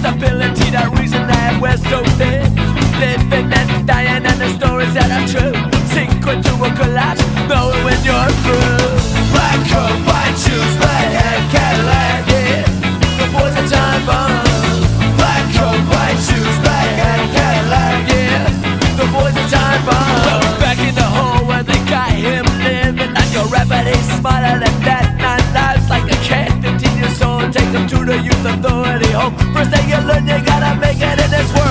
stability, that reason that we're so thin. Living and dying and the stories that are true. Sink into a collapse, knowing when you're through. Black coat, white shoes, black hair, Cadillac, yeah. The boys are time bombs Black coat, white shoes, black hair, Cadillac, yeah. The boys are time bombs back in the hole where they got him living And your remedy smarter than that. home. First day you learn, you gotta make it in this world.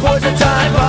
quarter time.